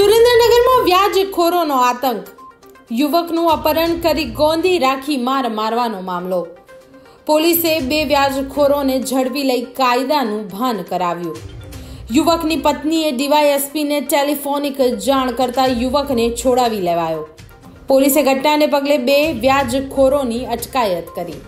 સુરેન્દ્રનગરમાં વ્યાજખોરોનો આતંક. યુવકનું અપહરણ કરી ગોંધી રાખી માર મારવાનો મામલો. પોલીસે બે વ્યાજખોરોને ઝડપી લઈ કાયદાનું ભાન કરાવ્યું. યુવકની પત્નીએ ડીવાયએસપીને ટેલિફોનિક જાણ કરતા યુવકને છોડાવી લેવાયો. પોલીસે ઘટનાને પગલે બે વ્યાજખોરોની અટકાયત કરી.